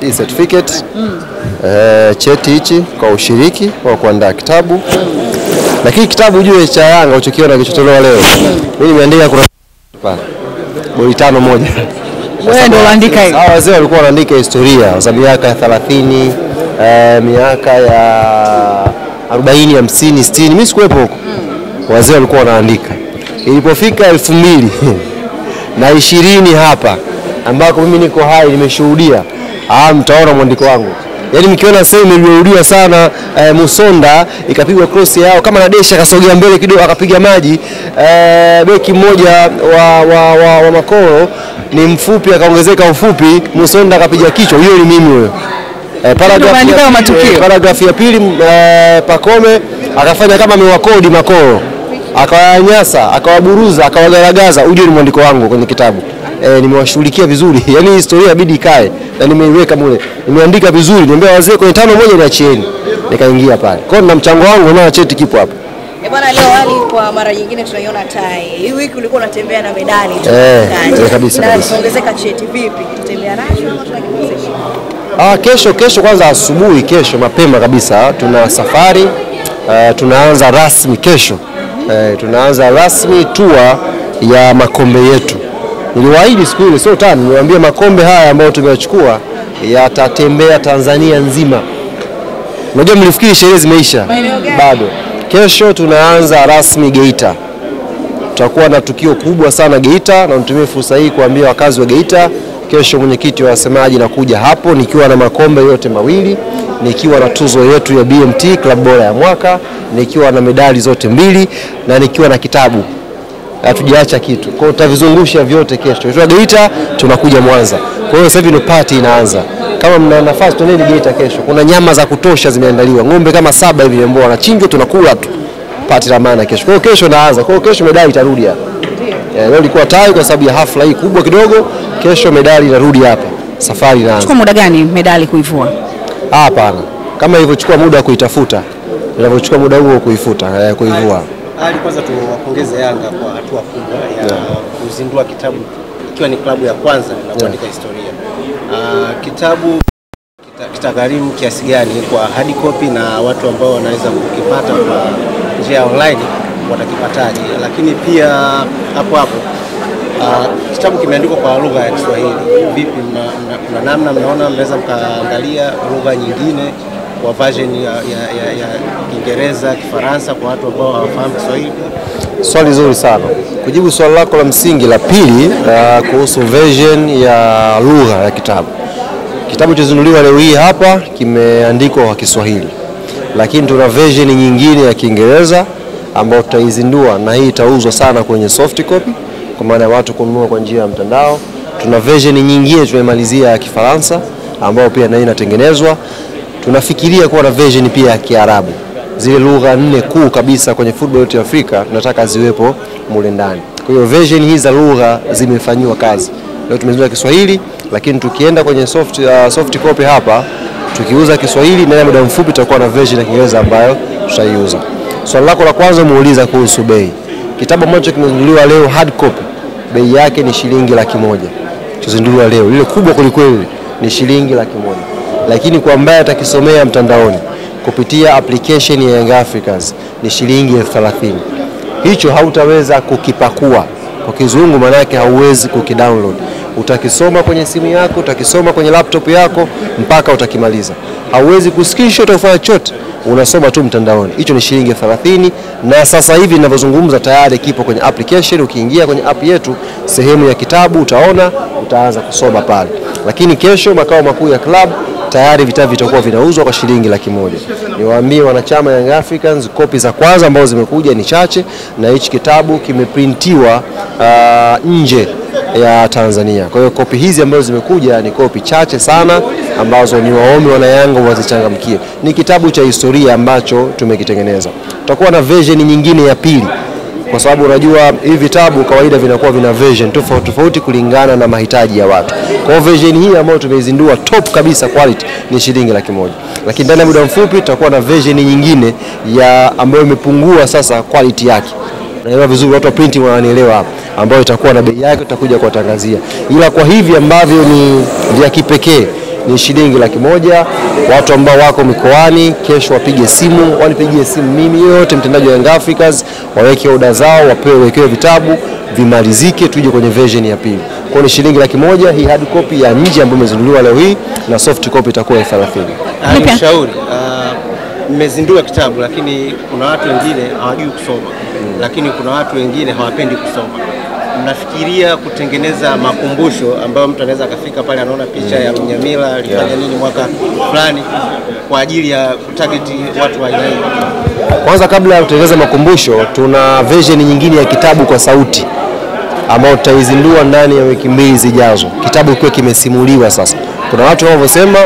hii certificate mm. eh, cheti hichi kwa ushiriki wa kuandaa kitabu. mm. Lakini kitabu ujue cha Yanga uchokiona kilichotolewa leo, mimi nimeandika kuna pale goli tano moja. Wewe ndio unaandika hiyo. Hawa wazee walikuwa wanaandika historia za miaka ya 30 eh, miaka ya 40, 50, 60. Mimi sikuwepo huko, wazee walikuwa wanaandika. Ilipofika elfu mbili na ishirini hapa ambako mimi niko hai nimeshuhudia, ah, mtaona mwandiko wangu. Yaani mkiona sehemu iliyorudiwa sana eh, Musonda ikapigwa cross yao kama Nadesha akasogea mbele kidogo akapiga maji eh, beki mmoja wa, wa, wa, wa Makoro ni mfupi akaongezeka ufupi, Musonda akapiga kichwa, huyo ni mimi huyo. Eh, paragrafu ya ya pili eh, Pakome akafanya kama amewakodi Makoro akawanyasa, akawaburuza akawagaragaza. Ujue ni mwandiko wangu kwenye kitabu e, nimewashughulikia vizuri yani historia inabidi ikae na nimeiweka mule, nimeandika vizuri, niambia wazee kwenye tano moja niachieni, nikaingia pale. Kwa hiyo na mchango wangu na cheti kipo hapa. E bwana leo hali kwa mara nyingine tunaiona tai. Hii wiki ulikuwa unatembea na medali tu. Eh, kabisa eh, kabisa, Na kabisa. kuongezeka cheti vipi? Tutembea nacho ama tunakipumzisha? Ah, kesho kesho kwanza asubuhi kesho mapema kabisa tuna safari uh, tunaanza rasmi kesho uh, tunaanza rasmi tour ya makombe yetu. Niliwaahidi siku ile, sio utani, niliwaambia makombe haya ambayo tumeyachukua yatatembea Tanzania nzima. Unajua mlifikiri sherehe zimeisha, bado. Kesho tunaanza rasmi Geita tutakuwa na tukio kubwa sana Geita, na nitumie fursa hii kuambia wakazi wa Geita, kesho mwenyekiti wa wasemaji nakuja hapo nikiwa na makombe yote mawili, nikiwa na tuzo yetu ya BMT klabu bora ya mwaka, nikiwa na medali zote mbili na nikiwa na kitabu. Hatujaacha kitu, kwa hiyo tutavizungusha vyote kesho. Tutoka Geita tunakuja Mwanza, kwa hiyo sasa hivi ndio party inaanza. Kama mna nafasi, tuendeni Geita kesho. Kuna nyama za kutosha zimeandaliwa, ng'ombe kama saba hivi ambao wanachinjwa, tunakula tu Party la maana kesho. Kwa hiyo kesho naanza. Kwa hiyo kesho medali itarudi hapa. Eh, leo ilikuwa tai kwa sababu ya hafla hii kubwa kidogo. Kesho medali inarudi hapa. Safari inaanza. Chukua muda gani medali kuivua? Ah, Hapana. Kama ilivyochukua muda kuitafuta, inavyochukua muda huo kuifuta, eh, kuivua. Ali, kwanza tuwapongeze Yanga kwa hatua kubwa ya yeah. kuzindua kitabu ikiwa ni klabu ya kwanza na kuandika historia. Uh, kitabu kitagharimu kita- kiasi gani kwa hard copy na watu ambao wanaweza kukipata kwa njia ya online watakipataje? Lakini pia hapo hapo uh, kitabu kimeandikwa kwa lugha ya Kiswahili. Vipi, kuna namna mnaona mnaweza mkaangalia lugha nyingine kwa version ya, ya, ya, ya Kiingereza, Kifaransa kwa watu ambao hawafahamu Kiswahili? Swali zuri sana. Kujibu swali lako la msingi la pili uh, kuhusu version ya lugha ya kitabu. Kitabu kilichozinduliwa leo hii hapa kimeandikwa kwa Kiswahili, lakini tuna version nyingine ya Kiingereza ambayo tutaizindua na hii itauzwa sana kwenye soft copy, kwa maana ya watu kununua kwa njia ya mtandao. Tuna version nyingine tumemalizia ya Kifaransa ambayo pia na hii inatengenezwa. Tunafikiria kuwa na version pia ya Kiarabu zile lugha nne kuu kabisa kwenye football yote ya Afrika tunataka ziwepo mule ndani. Kwa hiyo version hizi za lugha zimefanyiwa kazi. Leo tumezungumza Kiswahili, lakini tukienda kwenye soft, uh, soft copy hapa tukiuza Kiswahili ndani ya muda mfupi tutakuwa na version ya Kiingereza ambayo tutaiuza. Swali so, lako la kwanza umeuliza kuhusu bei. Kitabu ambacho kimezinduliwa leo hard copy bei yake ni shilingi laki moja kizinduliwa leo, lile kubwa kwelikweli ni shilingi laki moja, lakini kwa ambaye atakisomea mtandaoni kupitia application ya Young Africans ni shilingi elfu thelathini. Hicho hautaweza kukipakua kwa kizungu, maanake hauwezi kukidownload. Utakisoma kwenye simu yako, utakisoma kwenye laptop yako mpaka utakimaliza. Hauwezi kuscreenshot au chochote, unasoma tu mtandaoni. Hicho ni shilingi elfu thelathini na sasa hivi ninavyozungumza tayari kipo kwenye application. Ukiingia kwenye app yetu, sehemu ya kitabu utaona, utaanza kusoma pale. Lakini kesho makao makuu ya club tayari vitabu vitakuwa vinauzwa kwa shilingi laki moja. Niwaambie wanachama Young Africans, kopi za kwanza ambazo zimekuja ni chache, na hichi kitabu kimeprintiwa uh, nje ya Tanzania. Kwa hiyo kopi hizi ambazo zimekuja ni kopi chache sana, ambazo ni waombe wanayanga wazichangamkie. Ni kitabu cha historia ambacho tumekitengeneza. Tutakuwa na version nyingine ya pili kwa sababu unajua hivi vitabu kawaida vinakuwa vina version tofauti tofauti kulingana na mahitaji ya watu. Kwa hiyo version hii ambayo tumeizindua top kabisa quality ni shilingi laki moja, lakini ndani ya muda mfupi tutakuwa na version nyingine ya ambayo imepungua sasa quality yake naelewa vizuri, watu wa printing wananielewa hapa, ambayo itakuwa na bei yake, tutakuja kuwatangazia. Ila kwa hivi ambavyo ni vya kipekee ni shilingi laki moja. Watu ambao wako mikoani kesho wapige simu, wanipigie simu mimi, yoyote mtendaji wa Young Africans, waweke oda zao, wapewe wekewe vitabu vimalizike, tuje kwenye version ya pili. Kwa ni shilingi laki moja hii hard copy ya nje ambayo imezinduliwa leo hii na soft copy itakuwa elfu thelathini. Ah, ushauri ah, mmezindua kitabu lakini kuna watu wengine hawajui kusoma lakini kuna watu wengine hawapendi kusoma mnafikiria kutengeneza makumbusho ambayo mtu anaweza akafika pale anaona picha ya Lunyamila alifanya nini mwaka fulani kwa ajili ya kutarget watu wa aina hiyo Kwanza kabla ya kutengeneza makumbusho, tuna version nyingine ya kitabu kwa sauti ambayo tutaizindua ndani ya wiki mbili zijazo, kitabu kikiwa kimesimuliwa. Sasa. Kuna watu wanavyosema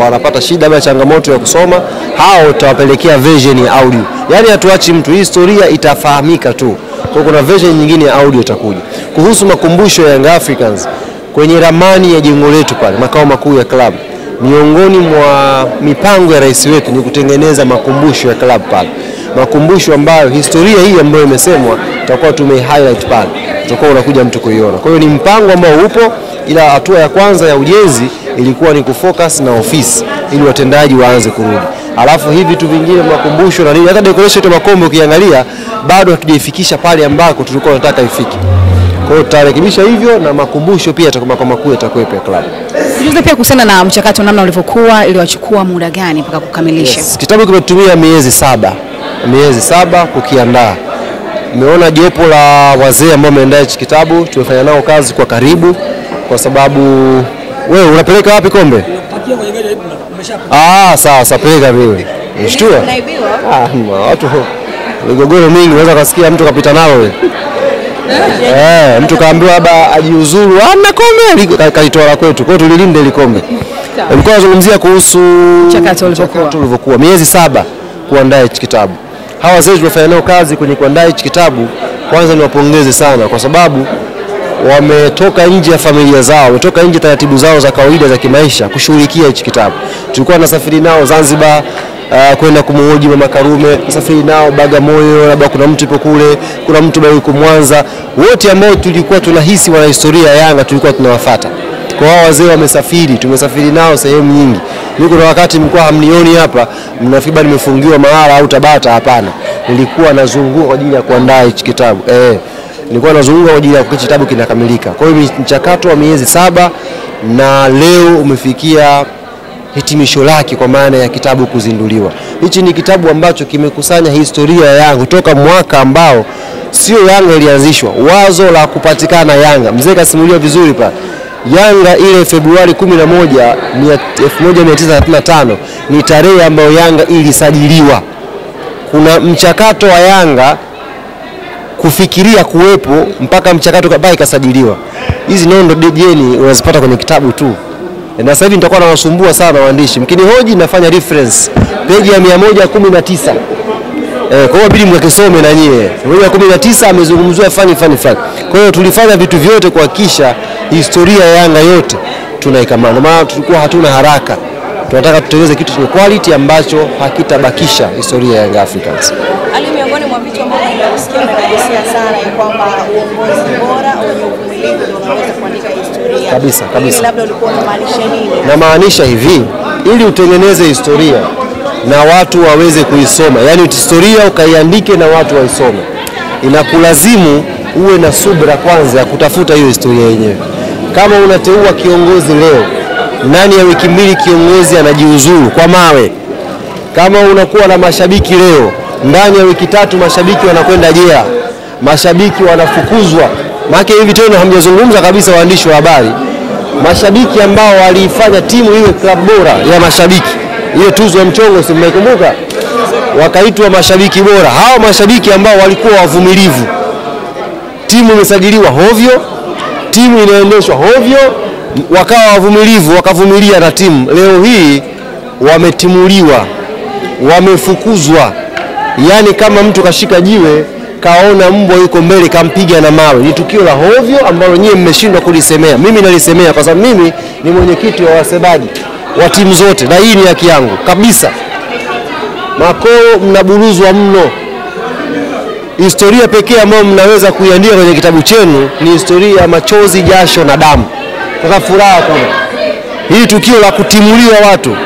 wanapata shida ama changamoto ya kusoma, hao tutawapelekea version ya audio, yaani hatuachi mtu, hii historia itafahamika tu. Kwa kuna version nyingine ya audio itakuja. Kuhusu makumbusho ya Young Africans, kwenye ramani ya jengo letu pale makao makuu ya klabu miongoni mwa mipango ya rais wetu ni kutengeneza makumbusho ya klabu pale, makumbusho ambayo historia hii ambayo imesemwa tutakuwa tume highlight pale, tutakuwa unakuja mtu kuiona. Kwa hiyo ni mpango ambao upo, ila hatua ya kwanza ya ujenzi ilikuwa ni kufocus na ofisi ili watendaji waanze kurudi, alafu hivi vitu vingine makumbusho na nini, hata decoration ya makombe ukiangalia bado hatujaifikisha pale ambako tulikuwa tunataka ifike. Kwa hiyo tutarekebisha hivyo na makumbusho pia makao makuu yatakuwepo ya klabu. Tujuze pia kuhusiana na mchakato namna ulivyokuwa, iliwachukua muda gani mpaka kukamilisha? Yes. Kitabu kimetumia miezi saba, miezi saba kukiandaa. Nimeona jopo la wazee ambao wameandaa hichi kitabu, tumefanya nao kazi kwa karibu, kwa sababu wewe unapeleka wapi kombe? Ah, sawa sawa, peleka mimi. Unashtua? Naibiwa Ah, ma- watu migogoro mingi, unaweza kusikia mtu kapita nalo wewe. Eh, mtu kaambiwa labda ajiuzuru, ana kombe li- kalitoa la kwetu. Kwa hiyo tulilinde ile kombe. Nilikuwa nazungumzia kuhusu Mchakato ulivyokuwa. mchakato ulivyokuwa miezi saba kuandaa hichi kitabu. Hawa wazee tumefanya nao kazi kwenye kuandaa hichi kitabu, kwanza niwapongeze sana kwa sababu wametoka nje ya familia zao, wametoka nje taratibu zao za kawaida za kimaisha kushughulikia hichi kitabu. Tulikuwa nasafiri nao Zanzibar uh, kwenda kumhoji Mama Karume, nasafiri nao Bagamoyo, labda kuna mtu yupo kule, kuna mtu bado yuko Mwanza, wote ambao tulikuwa tunahisi wana historia ya Yanga tulikuwa tunawafuata. Kwa hao wazee wamesafiri, tumesafiri nao sehemu nyingi. Mimi kuna wakati mlikuwa hamnioni hapa, mnafiba nimefungiwa mahala au Tabata. Hapana, nilikuwa nazunguka kwa ajili ya kuandaa hichi kitabu eh, nilikuwa nazunguka kwa ajili ya kuhakikisha kitabu kinakamilika. Kwa hiyo mchakato wa miezi saba na leo umefikia hitimisho lake kwa maana ya kitabu kuzinduliwa. Hichi ni kitabu ambacho kimekusanya historia ya Yanga kutoka mwaka ambao sio Yanga ilianzishwa, wazo la kupatikana Yanga. Mzee kasimulia vizuri pa Yanga ile Februari 11 1935 ni tarehe ambayo Yanga ilisajiliwa. Kuna mchakato wa Yanga kufikiria kuwepo mpaka mchakato kabla ikasajiliwa. Hizi nondo jeni unazipata kwenye kitabu tu. Na sasa hivi nitakuwa nawasumbua sana waandishi, mkinihoji nafanya reference peji ya 119 Eh, kwa hiyo bidi mkakisome na nyie. Moja ya 19 amezungumzia fani fani fani. Kwa hiyo tulifanya vitu vyote kuhakikisha historia ya Yanga yote tunaikamana. Maana tulikuwa hatuna haraka. Tunataka tutengeneze kitu chenye quality ambacho hakitabakisha historia ya Yanga Africans. Mwa vitu ambavyo sana ya kwamba uongozi bora wenye uvumilivu ndio unaweza kuandika historia. Kabisa, kabisa. Labda ulikuwa unamaanisha nini? Namaanisha hivi, ili utengeneze historia na watu waweze kuisoma, yaani historia ukaiandike na watu waisome, inakulazimu uwe na subra kwanza ya kutafuta hiyo historia yenyewe. Kama unateua kiongozi leo, ndani ya wiki mbili kiongozi anajiuzuru kwa mawe. Kama unakuwa na mashabiki leo, ndani ya wiki tatu mashabiki wanakwenda jela, mashabiki wanafukuzwa. Maana hivi tena hamjazungumza kabisa, waandishi wa habari, mashabiki ambao waliifanya timu iwe klabu bora ya mashabiki, ile tuzo ya mchongo, si mmekumbuka? Wakaitwa mashabiki bora. Hao mashabiki ambao walikuwa wavumilivu, timu imesajiliwa hovyo, timu inaendeshwa hovyo, wakawa wavumilivu, wakavumilia na timu. Leo hii wametimuliwa, wamefukuzwa. Yaani kama mtu kashika jiwe kaona mbwa yuko mbele kampiga na mawe. Ni tukio la hovyo ambalo nyie mmeshindwa kulisemea. Mimi nalisemea kwa sababu mimi ni mwenyekiti wa wasemaji wa timu zote, na hii ni haki yangu kabisa. Makoo mnaburuzwa mno. Historia pekee ambayo mnaweza kuiandika kwenye kitabu chenu ni historia ya machozi, jasho na damu. Sasa furaha kuna hili tukio la kutimuliwa watu,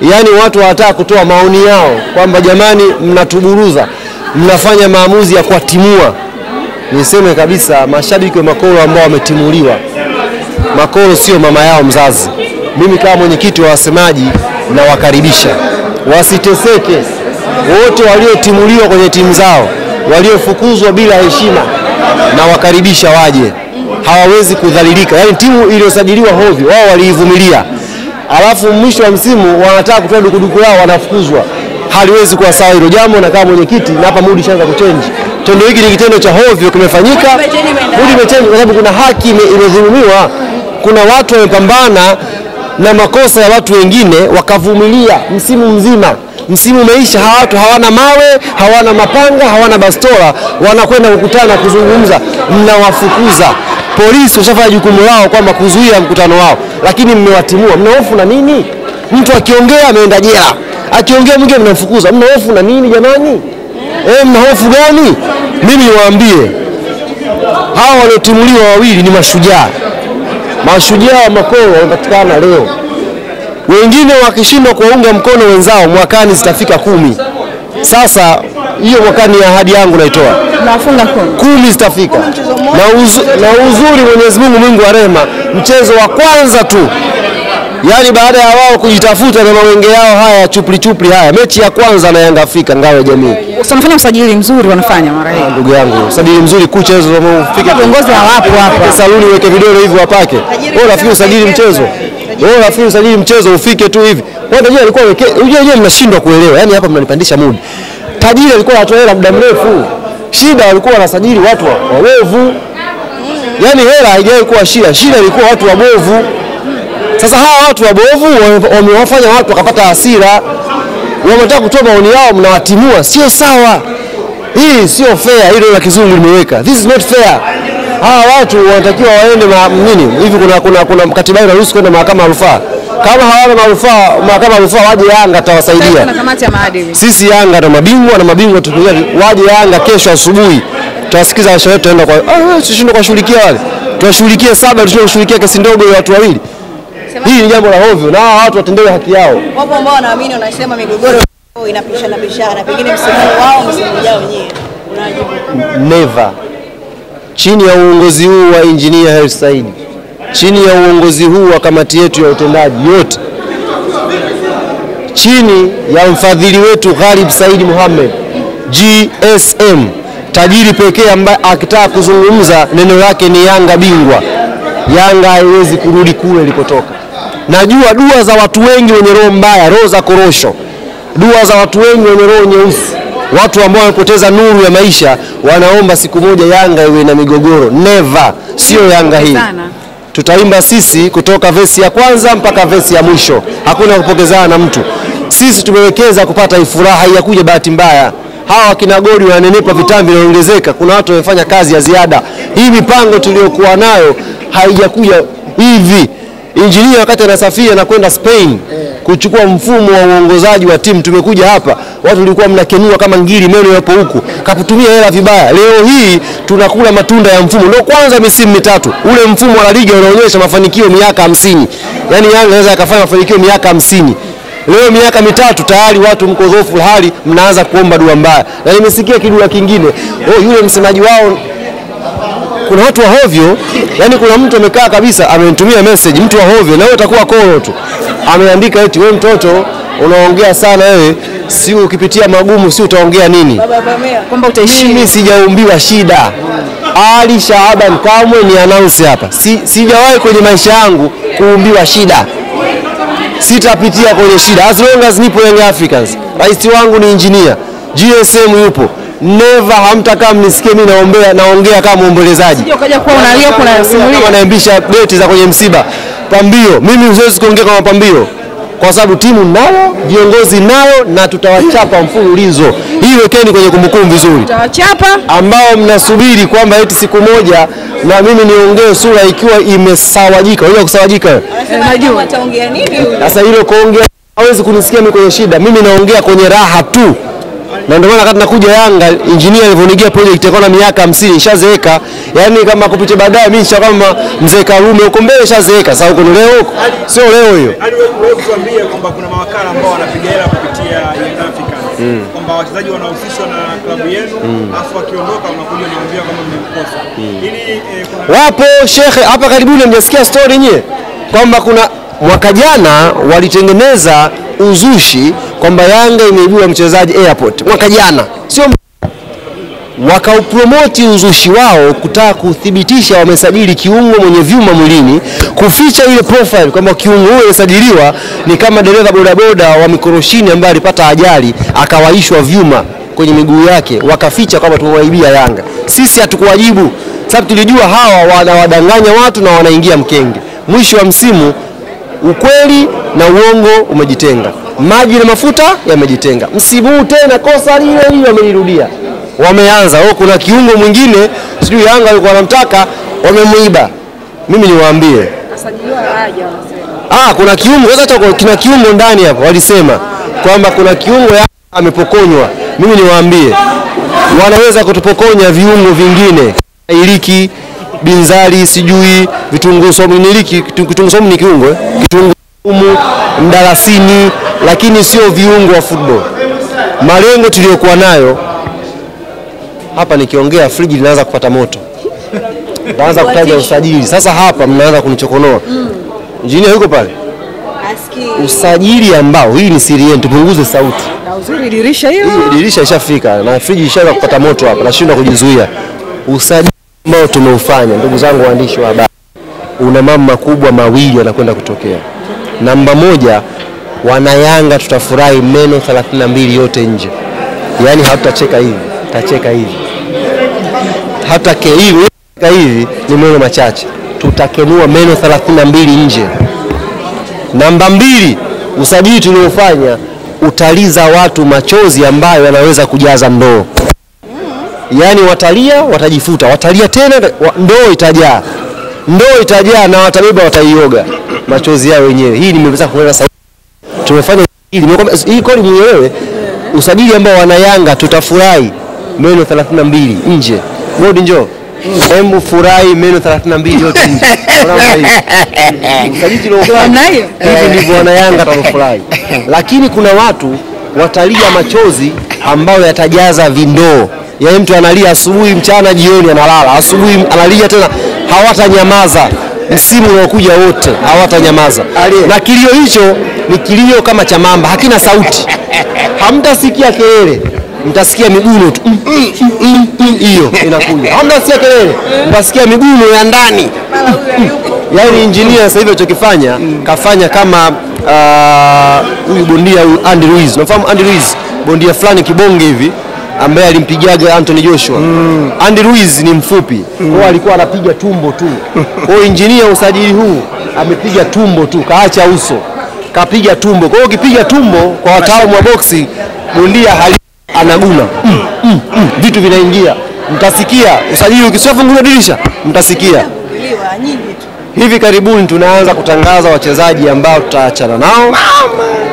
yaani watu wanataka kutoa maoni yao kwamba jamani, mnatuburuza, mnafanya maamuzi ya kuwatimua. Niseme kabisa, mashabiki wa Makolo ambao wametimuliwa, Makolo sio mama yao mzazi. Mimi kama mwenyekiti wa wasemaji nawakaribisha wasiteseke, wote waliotimuliwa kwenye timu zao, waliofukuzwa bila heshima, na wakaribisha waje, hawawezi kudhalilika. Yaani timu iliyosajiliwa hovyo, wao waliivumilia, alafu mwisho wa msimu wanataka kutoa dukuduku lao, wanafukuzwa. Haliwezi kuwa sawa hilo jambo, na kama mwenyekiti na hapa mudi ishaanza kuchange. Tendo hiki ni kitendo cha hovyo, kimefanyika. Mudi imechenji kwa sababu kuna haki ime- imedhulumiwa, kuna watu wamepambana na makosa ya watu wengine wakavumilia msimu mzima. Msimu umeisha, hawa watu hawana mawe, hawana mapanga, hawana bastola, wanakwenda kukutana kuzungumza, mnawafukuza. Polisi washafanya jukumu lao kwamba kuzuia mkutano wao, lakini mmewatimua. Mna hofu na nini? Mtu akiongea ameenda jela, akiongea mwingine mnamfukuza. Mna hofu na nini jamani? E, mna hofu gani? Mimi niwaambie, hawa waliotimuliwa wawili ni mashujaa mashujaa wa Makolo wamepatikana leo. Wengine wakishindwa kuwaunga mkono wenzao, mwakani zitafika kumi. Sasa hiyo mwakani ni ahadi yangu naitoa, Nawafunga kumi. zitafika. Na, uzu, na uzuri Mwenyezi Mungu mwingi wa rehema, mchezo wa kwanza tu, yaani baada ya wao kujitafuta na mawenge yao haya chupli chupli haya, mechi ya kwanza na Yanga Afrika ngao ya jamii. Wanafanya usajili mzuri wanafanya mara hii. Ndugu yangu, usajili mzuri, kucha hizo fike Viongozi hawapo hapa. saluni weke vidole hivi wapake. Wewe unafikiri usajili mchezo? Wewe unafikiri usajili mchezo ufike tu hivi? Wewe tajiri alikuwa weke, unajua wenyewe mnashindwa kuelewa. Yaani hapa mnanipandisha mood. Tajiri alikuwa anatoa hela muda mrefu. Shida walikuwa wanasajili watu wa- wabovu. Yaani hela haijawahi kuwa shida. Shida ilikuwa watu wabovu. Sasa hawa watu wabovu wame- wamewafanya watu wakapata hasira. Wametaka kutoa maoni yao, mnawatimua. Sio sawa. Hii sio fair, hilo la kizungu limeweka. This is not fair. Hawa watu wanatakiwa waende nini hivi, kuna kuna kuna katiba inaruhusu kwenda mahakama ya rufaa. Kama hawana marufaa, mahakama ya rufaa waje Yanga tawasaidia. Sisi Yanga ndo mabingwa na mabingwa tukuja, waje Yanga kesho asubuhi, tutawasikiza washauri, tutaenda kwa ah, sishindwe kuwashughulikia wale, tuwashughulikie saba, tushindwe kushughulikia kesi ndogo ya watu wawili. Hii ni jambo la hovyo, na hawa watu watendewe haki yao. Wapo ambao wanaamini wanasema migogoro inapishana pishana, pengine msimu wao msimu ujao wenyewe. Unajibu. never chini ya uongozi huu wa engineer Hersi Said, chini ya uongozi huu wa kamati yetu ya utendaji yote, chini ya mfadhili wetu Ghalib Said Mohamed GSM, tajiri pekee ambaye akitaka kuzungumza neno lake ni Yanga bingwa. Yanga haiwezi kurudi kule ilipotoka. Najua dua za watu wengi wenye roho mbaya, roho za korosho, dua za watu wengi wenye roho nyeusi, watu ambao wamepoteza nuru ya maisha, wanaomba siku moja Yanga iwe na migogoro. Never, sio Yanga hii. Tutaimba sisi kutoka vesi ya kwanza mpaka vesi ya mwisho, hakuna kupokezana na mtu. Sisi tumewekeza kupata hii furaha, kuja bahati mbaya. Hawa wakina Godi wananenepa, vitambi vinaongezeka, kuna watu wamefanya kazi ya ziada. Hii mipango tuliyokuwa nayo haijakuja hivi. Injinia wakati anasafiri anakwenda Spain kuchukua mfumo wa uongozaji wa timu, tumekuja hapa, watu walikuwa mnakenua kama ngiri, meno yapo huku, kakutumia hela vibaya. Leo hii tunakula matunda ya mfumo, ndio kwanza misimu mitatu. Ule mfumo wa La Liga unaonyesha mafanikio miaka hamsini, yani Yanga anaweza akafanya mafanikio miaka hamsini. Leo miaka mitatu tayari watu mko dhofu hali, mnaanza kuomba dua mbaya, na nimesikia kidua kingine, oh, yule msemaji wao kuna watu wa hovyo, yani kuna mtu amekaa kabisa amenitumia message, mtu wa hovyo, na wewe utakuwa koro tu, ameandika eti wewe mtoto unaongea sana wewe, si ukipitia magumu, si utaongea nini? Kwamba utaishia. Mimi sijaumbiwa shida. Ali Shaaban kamwe ni announce hapa, si, sijawahi kwenye maisha yangu kuumbiwa shida, sitapitia kwenye shida as long as nipo Young Africans. Rais wangu ni engineer, GSM yupo, never hamtakaa mnisikie mimi naombea naongea kama muombolezaji. Sio kuwa unalia kuna kama simulia. naembisha beti za kwenye msiba pambio. Mimi siwezi kuongea kama pambio kwa sababu timu nayo, viongozi nayo, na tutawachapa mfululizo. Hii wekeni kwenye kumbukumbu vizuri, Tutawachapa ambao mnasubiri kwamba eti siku moja na mimi niongee sura ikiwa imesawajika. Unajua kusawajika? Sasa hilo kuongea hawezi kunisikia mimi kwenye shida. Mimi naongea kwenye raha tu. Na ndio maana wakati nakuja Yanga engineer alivyonigia project akawa na miaka 50 ishazeeka, yani kama kupitia baadaye mimi nisha kama mzee Karume huko mbele ishazeeka. Sasa huko leo huko, sio leo hiyo. hadi wewe kuambia kwamba kuna mawakala ambao wanapiga hela kupitia Young Africans. Kwamba wachezaji wanahusishwa na klabu yenu afu wakiondoka unakuja niambia kama mmemkosa ili eh, kuna Wapo shekhe hapa karibuni, mjasikia story nyie? Kwamba kuna mwaka jana walitengeneza uzushi kwamba Yanga imeibiwa mchezaji airport mwaka jana, sio wakaupromoti uzushi wao kutaka kuthibitisha wamesajili kiungo mwenye vyuma mwilini, kuficha ile profile kwamba kiungo huyo amesajiliwa ni kama dereva bodaboda wa mikoroshini ambaye alipata ajali akawaishwa vyuma kwenye miguu yake, wakaficha kwamba tumewaibia Yanga. Sisi hatukuwajibu sababu tulijua hawa wanawadanganya watu na wanaingia mkenge. Mwisho wa msimu ukweli na uongo umejitenga, maji na mafuta yamejitenga. Msimu tena kosa lile lile wamelirudia, wameanza wao. kuna kiungo mwingine sijui Yanga alikuwa anamtaka, wamemwiba. Mimi niwaambie Ah, kuna kiungo sasa, hata kina kiungo ndani hapo, walisema kwamba kuna kiungo ya amepokonywa. Mimi niwaambie, wanaweza kutupokonya viungo vingine, iliki, binzari, sijui vitunguu saumu. Ni iliki, kitunguu saumu ni kiungo, eh? kitunguu saumu, mdalasini, lakini sio viungo wa football. Malengo tuliyokuwa nayo hapa, nikiongea friji linaanza kupata moto, naanza kutaja usajili. Sasa hapa mnaanza kunichokonoa. Injinia yuko pale usajili ambao hii ni siri yenu, tupunguze sauti. Na uzuri dirisha hiyo. Dirisha ishafika na friji ishaanza kupata moto hapa, nashindwa kujizuia. Usajili ambao tumeufanya, ndugu zangu waandishi wa habari, una mambo makubwa mawili yanakwenda kutokea. Namba moja, wanayanga tutafurahi meno 32 yote nje, yaani hatutacheka hivi, tutacheka hivi, hata hivi hivi ni meno machache, tutakenua meno 32 nje. Namba mbili, usajili tuliofanya utaliza watu machozi ambayo yanaweza kujaza ndoo. Yaani watalia, watajifuta, watalia tena, ndoo itajaa, ndoo itajaa na watabeba, wataioga machozi yao wenyewe. Hii nimeweza kuona sasa. Tumefanya hili, hii kodi mwenyewe usajili ambao wana Yanga tutafurahi meno 32 nje. Godi njoo. Hebu furahi meno 32 yote nje. Hivi? Usajili wana Yanga ndivyo watafurahi, lakini kuna watu watalia machozi ambayo yatajaza vindoo. Yaani mtu analia asubuhi, mchana, jioni analala, asubuhi analia tena, hawatanyamaza. Msimu unaokuja wote hawatanyamaza, na kilio hicho ni kilio kama cha mamba, hakina sauti, hamtasikia kelele, mtasikia miguno tu. Mm, mm, mm, hiyo inakuja, hamtasikia kelele, mtasikia miguno ya ndani. Yaani injinia sasa hivi alichokifanya kafanya kama huyu uh, bondia huyu Andy Ruiz. Unafahamu Andy Ruiz? Bondia fulani kibonge hivi ambaye alimpigaga Anthony Joshua. mm. Andy Ruiz ni mfupi. Kwa hiyo alikuwa anapiga tumbo tu. Kwa hiyo injinia usajili huu amepiga tumbo tu, kaacha uso. Kapiga tumbo. Kwa hiyo ukipiga tumbo kwa wataalamu wa boksi, bondia hali anaguna. Mm, mm, mm, vitu vinaingia. Mtasikia usajili ukishafungulia dirisha, mtasikia. liwa. Hivi karibuni tunaanza kutangaza wachezaji ambao tutaachana nao.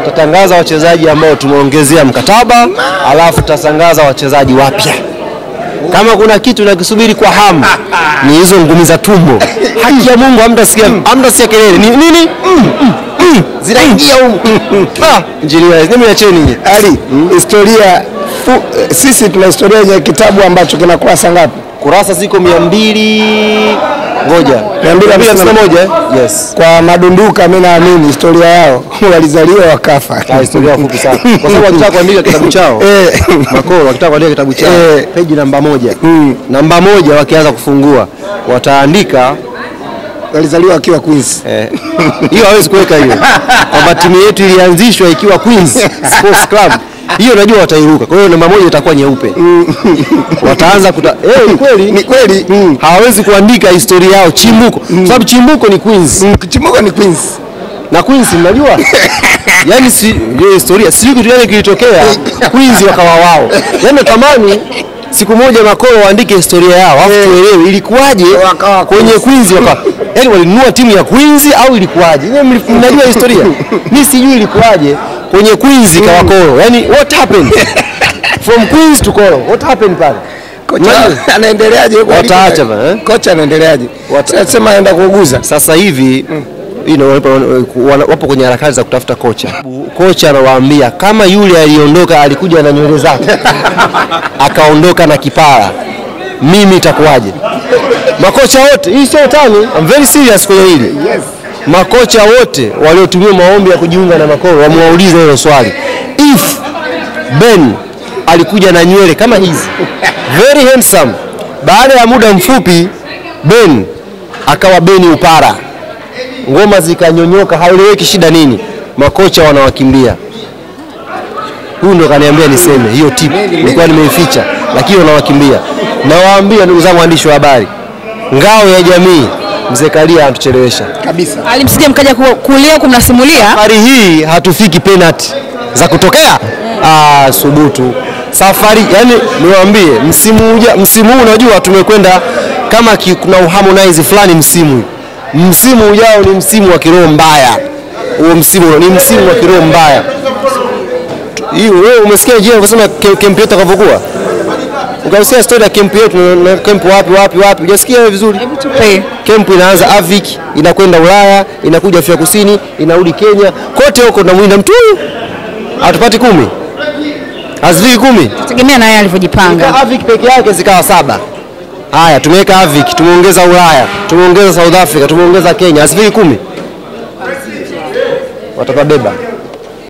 Tutatangaza wachezaji ambao tumeongezea mkataba, alafu tutatangaza wachezaji wapya. Kama kuna kitu nakisubiri kwa hamu ni hizo ngumi za tumbo. Haki ya Mungu, hamtasikia hamtasikia kelele. Ni nini? Mm, mm, mm, zinaingia nyinyi. Ali, historia eh, sisi tuna historia yenye kitabu ambacho kina kurasa ngapi? Kurasa ziko mia mbili ngoja Mia mbili hamsini na moja eh? Yes. Kwa madunduka, mimi naamini historia yao walizaliwa wakafa. Ah, historia fupi sana. Kwa sababu wakitaka kuandika kitabu chao Eh. Makoro wakitaka kuandika kitabu chao Eh. peji namba moja namba moja wakianza kufungua wataandika walizaliwa akiwa Queens. eh, hiyo hawezi kuweka hiyo kwamba timu yetu ilianzishwa ikiwa Queens Sports Club hiyo najua watairuka. Kwa hiyo namba moja itakuwa nyeupe. Wataanza kuta eh, ni kweli Ni kweli. mm. hawawezi kuandika historia yao chimbuko, mm. sababu chimbuko ni Queens mm. Chimbuko ni Queens. na Queens mnajua yani si hiyo historia sijui kitu gani kilitokea Queens wakawa wao yani natamani siku moja makoro waandike historia yao afu tuelewe ilikuwaje kwenye Queens waka yani walinunua timu ya Queens au ilikuwaje mli- mnajua historia mimi sijui ilikuwaje kwenye Queens ikawa koro yani what happened from Queens to Kolo. What happened pale? Kocha anaendeleaje huko? Wataacha ba, bana, eh? Kocha anaendeleaje? Sema anaenda kuuguza. Sasa hivi you know, wapo, wapo kwenye harakati za kutafuta kocha. Kocha anawaambia kama yule aliondoka alikuja na nywele zake akaondoka na kipara, mimi itakuwaje? Makocha wote, hii sio utani, I'm very serious kwenye hili. Yes. Makocha wote waliotumia maombi ya kujiunga na Makoro wamewauliza hilo swali, if Ben alikuja na nywele kama hizi very handsome, baada ya muda mfupi Ben akawa Beni upara, ngoma zikanyonyoka, haeleweki shida nini, makocha wanawakimbia. Huyu ndo kaniambia niseme hiyo tip, nilikuwa nimeificha, lakini wanawakimbia. Nawaambia ndugu zangu waandishi wa habari, ngao ya jamii, mzee Kalia anatuchelewesha. Kabisa. Alimsikia mkaja kuleo kumnasimulia. Safari hii hatufiki penalty za kutokea. Ah, subutu safari, yani niwaambie, msimu uja, msimu huu unajua tumekwenda kama ki, kuna uharmonize fulani msimu. Msimu ujao ni msimu wa kiroho mbaya, huo msimu ni msimu wa kiroho mbaya. Hiyo wewe umesikia jina kusema kempeta yetu Ukasikia story ya kempu yetu na- kempu wapi wapi wapi, hujasikia vizuri? Tupe. Kempu inaanza Avic, inakwenda Ulaya, inakuja Afrika Kusini, inarudi Kenya, kote huko tunamwinda mtu huyu. Hatupati kumi, hazifiki kumi. Tegemea na yeye alivyojipanga. Avic peke yake zikawa saba. Haya, tumeweka Avic, tumeongeza Ulaya, tumeongeza South Africa, tumeongeza Kenya, hazifiki kumi. Watababeba.